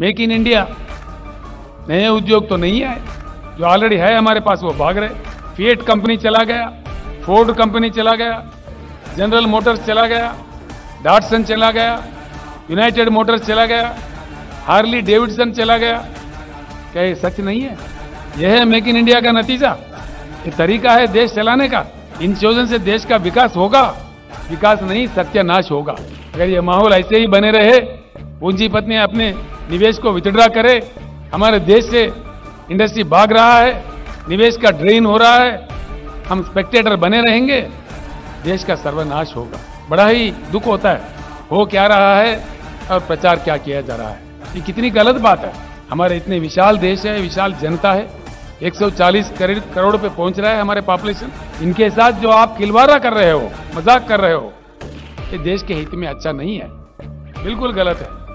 Make in India. नए उद्योग तो नहीं आए। जो ऑलरेडी है हमारे पास, वो भाग रहे। फिएट कंपनी चला गया फोर्ड कंपनी चला गया जनरल मोटर्स चला गया डाटसन चला गया यूनाइटेड मोटर्स चला गया हार्ली डेविडसन चला गया। क्या ये सच नहीं है? यह है मेक इन इंडिया का नतीजा। ये तरीका है देश चलाने का। इन चीज़ों से देश का विकास होगा। विकास नहीं, सत्यानाश होगा। अगर ये माहौल ऐसे ही बने रहे पूंजीपति अपने निवेश को विथड्रा करे। हमारे देश से इंडस्ट्री भाग रहा है। निवेश का ड्रेन हो रहा है। हम स्पेक्टेटर बने रहेंगे। देश का सर्वनाश होगा। बड़ा ही दुख होता है। हो क्या रहा है और प्रचार क्या किया जा रहा है? ये कितनी गलत बात है। हमारे इतने विशाल देश है, विशाल जनता है। 140 करोड़ करोड़ पे पहुँच रहा है हमारे पॉपुलेशन इनके साथ जो आप खिलवाड़ा कर रहे हो, मज़ाक कर रहे हो, ये देश के हित में अच्छा नहीं है। बिल्कुल गलत है।